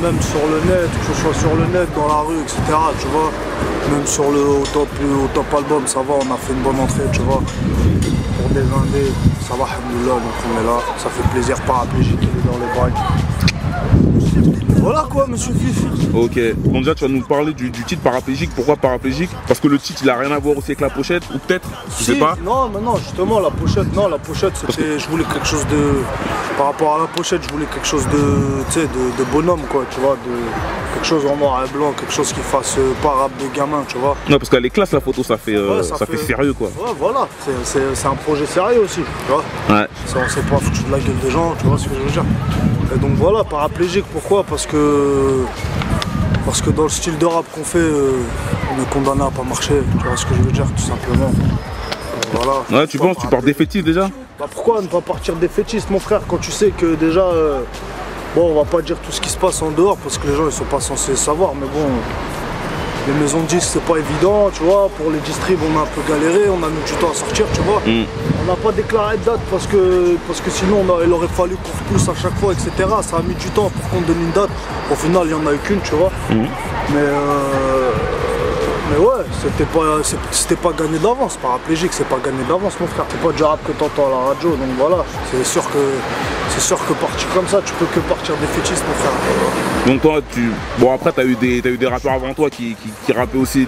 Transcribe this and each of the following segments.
même sur le net, que ce soit sur le net, dans la rue, etc. Tu vois, même sur le au top, au top album, ça va, on a fait une bonne entrée, tu vois. Pour des indés, ça va, alhamdoulilah, donc on est là, ça fait plaisir paraplégique, il est dans les bacs. Voilà quoi, monsieur Fif. Ok. Bon, déjà, tu vas nous parler du, du titre paraplégique. Pourquoi paraplégique? Parce que le titre, il a rien à voir aussi avec la pochette, ou peut-être Je sais pas. Non, mais non, justement, la pochette, non, la pochette, c'était, je voulais quelque chose de, par rapport à la pochette, je voulais quelque chose de, tu sais, de, de bonhomme, quoi, tu vois, de, quelque chose en noir et blanc, quelque chose qui fasse euh, pas rap de gamin, tu vois. Non, parce qu'elle est classe, la photo, ça fait, euh, Ouais, ça, fait... sérieux, quoi. Ouais, voilà, c'est, un projet sérieux aussi, tu vois. Ouais. Ça, on sait pas foutre de la gueule des gens, tu vois ce que je veux dire. Et donc voilà, paraplégique, pourquoi? Parce que parce que dans le style de rap qu'on fait, euh, on est condamné à pas marcher, tu vois ce que je veux dire, tout simplement. Voilà. Ouais, tu penses, tu pars défaitiste déjà? Bah pourquoi ne pas partir défaitiste mon frère quand tu sais que déjà euh, bon on va pas dire tout ce qui se passe en dehors parce que les gens ils sont pas censés savoir mais bon les maisons de disques c'est pas évident tu vois. Pour les distribs on a un peu galéré on a mis du temps à sortir tu vois. Mm. on n'a pas déclaré de date parce que parce que sinon on a- il aurait fallu qu'on repousse à chaque fois etc ça a mis du temps pour qu'on donne une date. Au final il y en a eu qu'une tu vois. Mm. mais euh, mais ouais, c'était pas, c'était pas gagné d'avance, paraplégique, c'est pas gagné d'avance mon frère. C'est pas du rap que t'entends à la radio, donc voilà. C'est sûr que c'est sûr que partir comme ça, tu peux que partir défaitiste mon frère. Donc toi, tu... Bon, après, t'as eu, des... t'as eu des rappeurs avant toi qui, qui, qui rappaient aussi,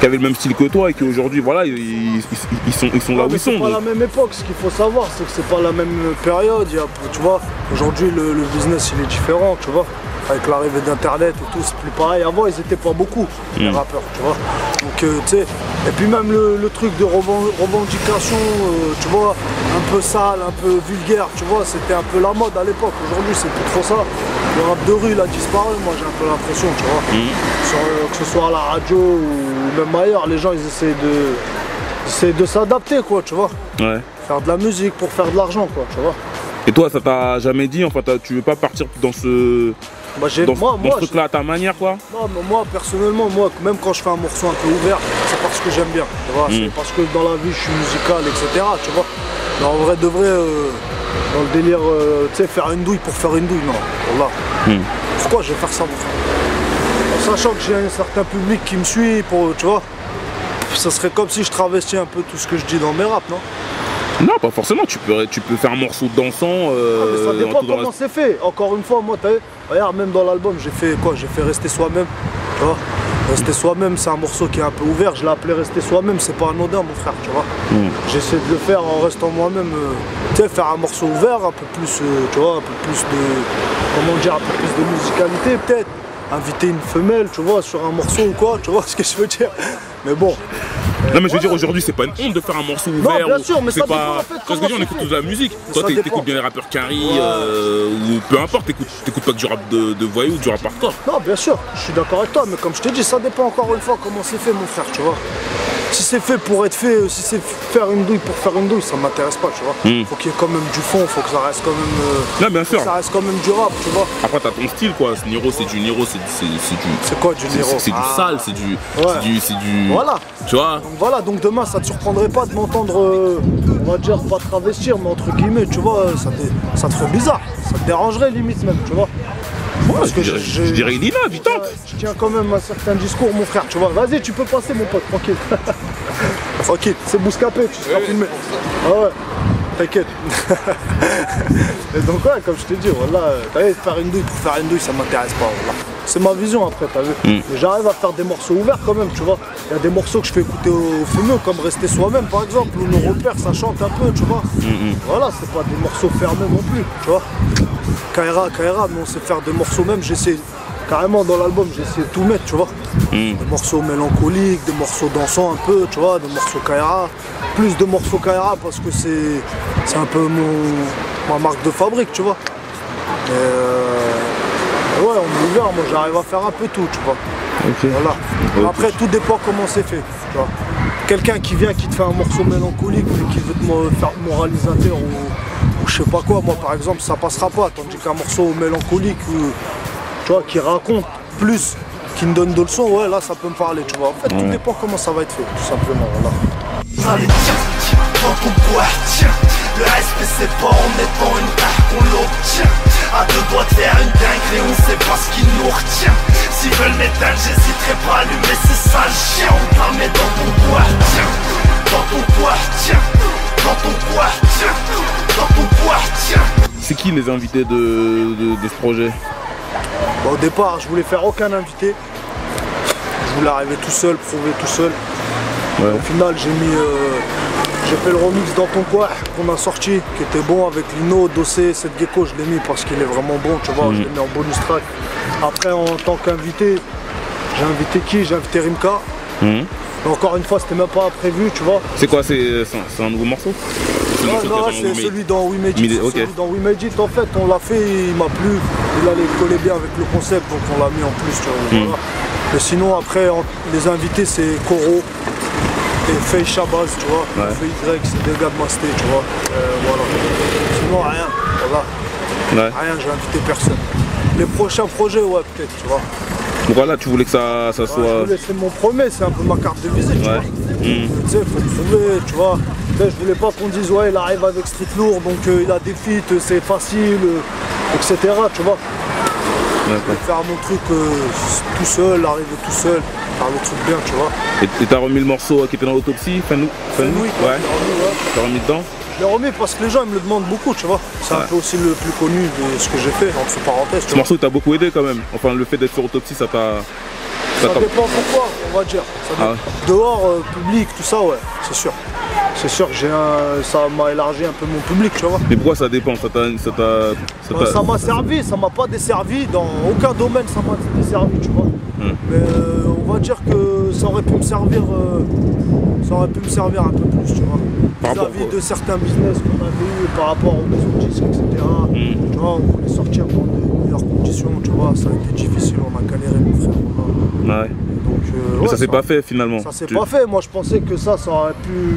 qui avaient le même style que toi et qui aujourd'hui, voilà, ils, ils- ils sont, ils sont là Ouais, où mais ils sont. c'est pas la même époque, ce qu'il faut savoir, c'est que c'est pas la même période. Il y a, tu vois, aujourd'hui le, le business il est différent, tu vois. Avec l'arrivée d'internet et tout, c'est plus pareil. Avant ils étaient pas beaucoup, les rappeurs, tu vois. Donc euh, tu sais, et puis même le, le truc de reven- revendication, euh, tu vois, un peu sale, un peu vulgaire, tu vois, c'était un peu la mode à l'époque. Aujourd'hui c'est plus trop ça. Le rap de rue il a disparu, moi j'ai un peu l'impression, tu vois. Sur, euh, que ce soit à la radio ou même ailleurs, les gens ils essaient de. essaient de s'adapter quoi, tu vois Ouais. faire de la musique pour faire de l'argent quoi tu vois Et toi, ça t'a jamais dit, enfin, tu veux pas partir dans ce, bah, j'ai, dans, moi, dans moi, ce truc-là à ta manière, quoi. Non, mais moi personnellement moi même quand je fais un morceau un peu ouvert c'est parce que j'aime bien tu vois. C'est parce que dans la vie je suis musical etc tu vois. Mais en vrai de vrai euh, dans le délire euh, tu sais faire une douille pour faire une douille non. Voilà. Mm. pourquoi je vais faire ça mon frère? En sachant que j'ai un certain public qui me suit pour tu vois ça serait comme si je travestis un peu tout ce que je dis dans mes raps non Non, pas forcément. Tu peux, tu peux faire un morceau dansant. Ah, Euh, mais ça en dépend la- comment c'est fait. Encore une fois, moi, t'as vu, regarde, même dans l'album, j'ai fait quoi J'ai fait Rester soi-même. Tu vois Rester soi-même, c'est un morceau qui est un peu ouvert. Je l'ai appelé Rester soi-même, c'est pas anodin, mon frère, tu vois. Mm. J'essaie de le faire en restant moi-même. euh, tu sais, faire un morceau ouvert, un peu plus, euh, tu vois, un peu plus de. Comment dire Un peu plus de musicalité, peut-être. Inviter une femelle, tu vois, sur un morceau ou quoi, tu vois ce que je veux dire Mais bon. Non mais je veux dire aujourd'hui c'est pas une honte de faire un morceau ouvert. bien ou- sûr, mais c'est pas. Parce que on écoute de la musique. Toi t'écoutes bien les rappeurs Carrie euh, ou peu importe, t'écoutes, pas que du rap de, de voyou ou du rap hardcore. Non, bien sûr, je suis d'accord avec toi, mais comme je te dis, ça dépend encore une fois comment c'est fait, mon frère, tu vois. Si c'est fait pour être fait, euh, si c'est faire une douille pour faire une douille, ça m'intéresse pas, tu vois. Mm. Faut qu'il y ait quand même du fond, faut que ça reste quand même. euh, Non bien sûr. ça reste quand même du rap, tu vois. Après t'as ton style quoi. Ce Niro c'est du Niro, c'est du. C'est quoi du Niro C'est du Ah. sale, c'est du. Ouais. C'est du. C'est du. Voilà. Tu vois Donc voilà, donc demain, ça te surprendrait pas de m'entendre, euh, on va dire, pas travestir, mais entre guillemets, tu vois, euh, ça te, ça te ferait bizarre. Ça te dérangerait limite même, tu vois. Parce que je, dirais- je- je dirais il Je tiens quand même un certain discours, mon frère, tu vois. Vas-y, tu peux passer, mon pote, tranquille. tranquille, c'est Bouscapé, tu seras filmé. Ah ouais, t'inquiète. Et donc, ouais, comme je t'ai dit, voilà, euh, t'as vu, faire une douille faire une douille, ça m'intéresse pas, voilà. C'est ma vision après, t'as vu. Mm. J'arrive à faire des morceaux ouverts quand même, tu vois. Il y a des morceaux que je fais écouter aux fumeux, comme Rester soi-même, par exemple, où nos repères, ça chante un peu, tu vois. Mm, Voilà, c'est pas des morceaux fermés non plus, tu vois. Kaira, Kaira, mais on sait faire des morceaux même, j'essaie carrément dans l'album, j'ai essayé de tout mettre, tu vois. Mm. Des morceaux mélancoliques, des morceaux dansants un peu, tu vois, des morceaux Kaira. Plus de morceaux Kaira parce que c'est c'est un peu mon, ma marque de fabrique, tu vois. Mais euh, ouais, on est ouvert, moi j'arrive à faire un peu tout, tu vois. Voilà. Après, tout dépend comment c'est fait, tu vois. Quelqu'un qui vient, qui te fait un morceau mélancolique, mais qui veut te faire moralisateur ou, ou je sais pas quoi, moi par exemple, ça passera pas. Tandis qu'un morceau mélancolique, tu vois, qui raconte plus, qui me donne de leçons, ouais, là, ça peut me parler, tu vois. En fait, ouais. tout dépend comment ça va être fait, tout simplement, voilà. Allez, tiens, tiens, ton boire, tiens. Le respect, c'est pas en mettant une barre qu'on l'obtient. À deux doigts de faire une dinguerie, on sait pas ce qui nous retient. S'ils veulent m'éteindre, j'hésiterai pas à allumer, c'est ça le. On te la met dans ton boire, tiens. Dans ton boire, tiens. Dans ton boire, tiens. Dans ton boire, tiens. C'est qui les invités de, de ce projet? Bah, au départ, je voulais faire aucun invité. Je voulais arriver tout seul, prouver tout seul. Ouais. Au final, j'ai mis. euh, j'ai fait le remix dans ton coin qu'on a sorti, qui était bon avec Lino, Dossé, cette gecko, je l'ai mis parce qu'il est vraiment bon, tu vois, je l'ai mis en bonus track. Après, en tant qu'invité, j'ai invité qui? J'ai invité Rimka. Mais encore une fois, c'était même pas prévu, tu vois. C'est quoi c'est un nouveau morceau? C'est le Non, c'est celui dans We Made It. Made It, C'est ok. Celui dans We Made It, en fait, on l'a fait, il m'a plu. Il allait coller bien avec le concept, donc on l'a mis en plus. Tu vois, Hmm. voilà. Mais sinon, après, les invités, c'est Koro et Faye Shabazz, tu vois. Ouais. Faye Y, c'est des gars de Masté, tu vois. Euh, voilà. Sinon, rien. Voilà. Ouais. Rien, j'ai invité personne. Les prochains projets, ouais, peut-être, tu vois. Donc voilà, tu voulais que ça, ça Ouais, soit. c'est mon premier, c'est un peu ma carte de visite, tu vois. Mhm. Tu sais, faut trouver, tu vois. Sais, je voulais pas qu'on dise, ouais, il arrive avec Street Lourd, donc euh, il a des feats, euh, c'est facile, euh, etc. Tu vois. Faire mon truc euh, tout seul, arriver tout seul, faire le truc bien, tu vois. Et t'as remis le morceau qui était dans l'autopsie Ouais. je l'ai remis, ouais. T'as remis dedans Je l'ai remis parce que les gens ils me le demandent beaucoup, tu vois. C'est un peu aussi le plus connu de ce que j'ai fait, entre parenthèses. Ce morceau t'a beaucoup aidé quand même. Enfin, le fait d'être sur autopsie, ça t'a. Ça t'a- dépend pourquoi, on va dire. Ça Ah. Dehors, euh, public, tout ça, ouais, c'est sûr. C'est sûr que j'ai un... ça m'a élargi un peu mon public, tu vois. Mais pourquoi ça dépend? Ça Euh, m'a servi, ça m'a pas desservi, dans aucun domaine ça m'a desservi, tu vois. Hmm. Mais euh, on va dire que ça aurait pu me servir, euh, ça aurait pu me servir un peu plus, tu vois. Vis-à-vis de certains business qu'on avait eu par rapport aux maisons de disques, etc. Hmm. Tu vois, on voulait sortir dans tu vois. Ça a été difficile, on a galéré, mon frère. on a- Ouais. Donc, euh, ouais, ça s'est pas fait finalement. Ça s'est Tu- pas fait. Moi, je pensais que ça, ça aurait pu.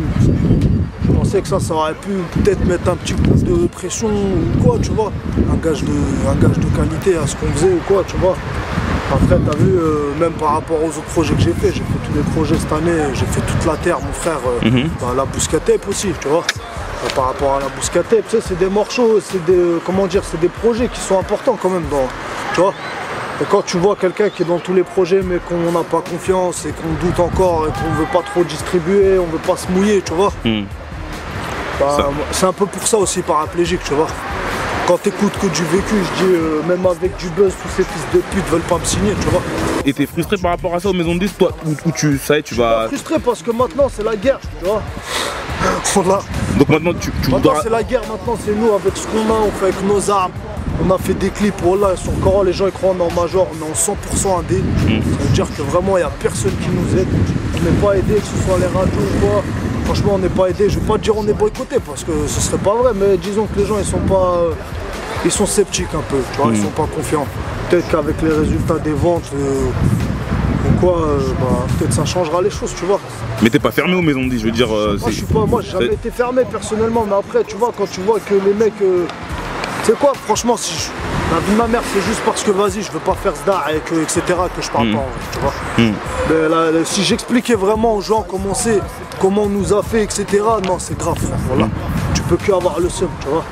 Je pensais que ça, ça aurait pu peut-être mettre un petit coup de pression ou quoi, tu vois. Un gage de, un gage de qualité à ce qu'on faisait ou quoi, tu vois. Après, t'as vu, euh, même par rapport aux autres projets que j'ai fait, j'ai fait tous les projets cette année, j'ai fait toute la terre, mon frère, euh, Mhm. bah, la Bouscatape aussi, tu vois. Euh, par rapport à la Bouscatape, tu sais, c'est des morceaux, c'est des, comment dire, c'est des projets qui sont importants quand même, dans, tu vois. Et quand tu vois quelqu'un qui est dans tous les projets mais qu'on n'a pas confiance et qu'on doute encore et qu'on veut pas trop distribuer, on veut pas se mouiller, tu vois. Hmm. Bah, c'est un peu pour ça aussi paraplégique, tu vois. Quand t'écoutes que du vécu, je dis euh, même avec du buzz, tous ces fils de pute veulent pas me signer, tu vois. Et t'es frustré par rapport à ça aux maisons de disques, toi, où, où tu sais, tu Je suis vas. pas frustré parce que maintenant c'est la guerre, tu vois. Donc maintenant tu, tu Maintenant voudras. c'est la guerre, maintenant c'est nous avec ce qu'on a, on fait avec nos armes. On a fait des clips, oh là, sur Coran, les gens ils croient on est en major, on est en 100% indé. Mm. Ça veut dire que vraiment il n'y a personne qui nous aide. On n'est pas aidé, que ce soit les radios ou quoi. Franchement on n'est pas aidé. Je vais pas dire on est boycotté parce que ce serait pas vrai, mais disons que les gens ils sont pas. euh, ils sont sceptiques un peu, tu vois, ils Mm. sont pas confiants. Peut-être qu'avec les résultats des ventes euh, ou quoi, euh, bah, peut-être ça changera les choses, tu vois. Mais t'es pas fermé aux maisons de disques, je veux dire. euh, Moi, je c'est- suis pas, moi, j'ai jamais c'est- été fermé personnellement, mais après, tu vois, quand tu vois que les mecs, sais quoi, franchement, si je- la vie de ma mère, c'est juste parce que vas-y, je veux pas faire star et que, etc., que je parle Mm. pas, vrai, tu vois. Hmm. Mais là, là, si j'expliquais vraiment aux gens comment c'est, comment on nous a fait, etc., non, c'est grave, voilà. Tu peux que avoir le seum, tu vois.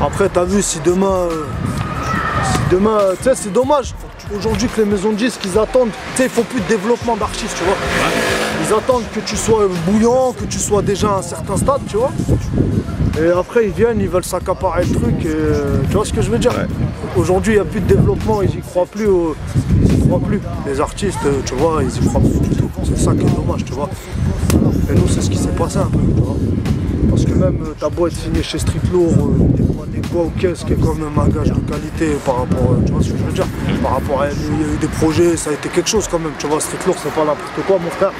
Après, t'as vu, si demain, euh, demain, tu sais, c'est dommage. Aujourd'hui que les maisons de disques, ils attendent, tu sais, ils font plus de développement d'archives, tu vois. Ils attendent que tu sois bouillant, que tu sois déjà à un certain stade, tu vois. Et après, ils viennent, ils veulent s'accaparer le truc, et, tu vois ce que je veux dire Ouais. Aujourd'hui, il n'y a plus de développement, ils y croient plus, au- ils y croient plus. Les artistes, tu vois, ils y croient plus du tout. C'est ça qui est dommage, tu vois. Et nous, c'est ce qui s'est passé un peu, tu vois. Parce que même, euh, t'as beau être signé chez Street Lourd, euh, des fois des quoi au qui est quand même un gage de qualité par rapport, euh, tu vois ce que je veux dire Par rapport à, il y a eu des projets, ça a été quelque chose quand même, tu vois, Street Lourd, c'est pas n'importe quoi, mon frère.